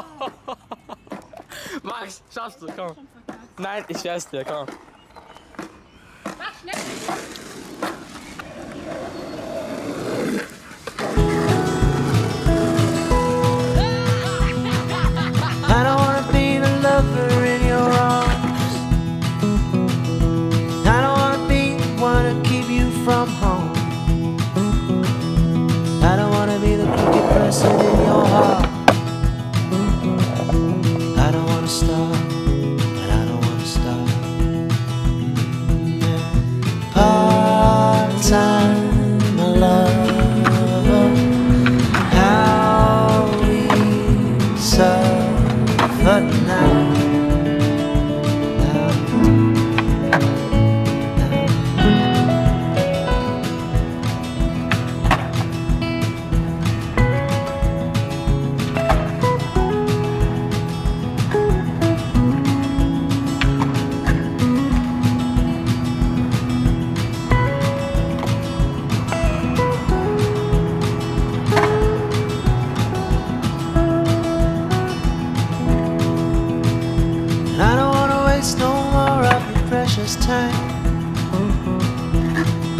Darfst du, komm. Nein, ich wär's dir, komm. Mach schnell. I don't wanna be the lover in your.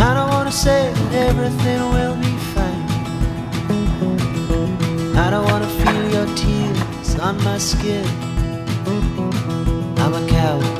I don't wanna say that everything will be fine. I don't wanna feel your tears on my skin. I'm a coward.